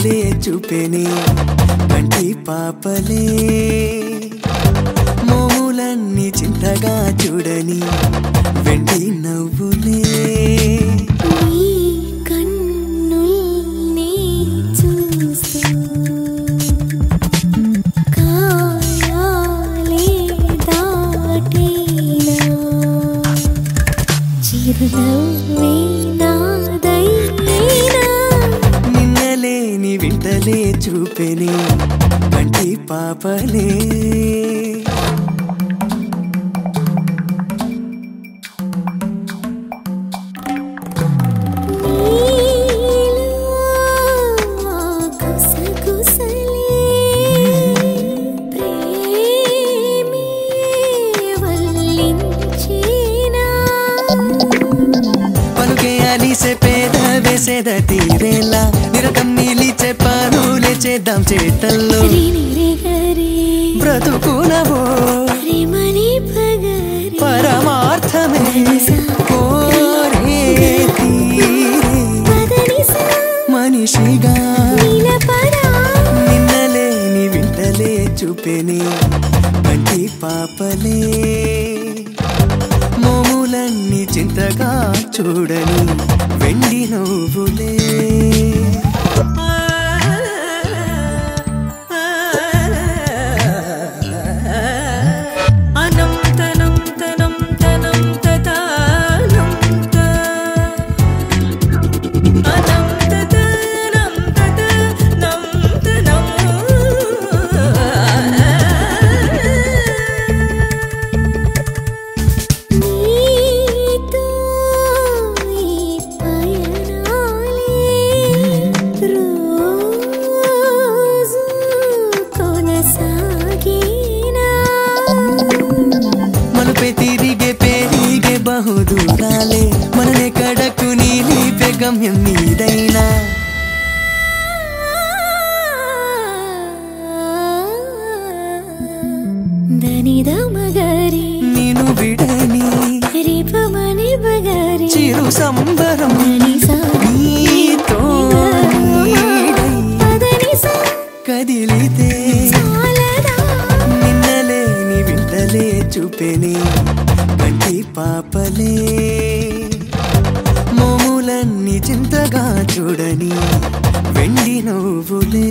పాపలే చూపెనే కంటి పాపలే. మోములన్నీ చింతగా చూడని వెండి నవ్వులే. నీ కన్నుల్ని వింతలే చూపెనే కంటి పాపలే. నీలో పలుకే అలిసే పేద వేసేద తీరేలా నిరకం నిలిచే చేద్దాం చేతల్లో. బ్రతుకునవో. పరమార్థమే. కోరే మనిషిగా. నిన్నలేని వింటలే చూపెనే. కంటి పాపలే. మోములన్నీ చింతగా చూడని వెండి నవ్వులే. బహుదూరాలే మననే కడకు నీలిపే గమ్యం నీదైనా దనిద మగరి నేను విడని రిపమని బగరి చిరు సంబరం దనిసా నీతో నీడై పదనిసా కదిలితే చాలదా నిన్నలేని పాపలే చూపెనే కంటి పాపలే. మోములన్నీ చింతగా చూడని వెండి నవ్వులే.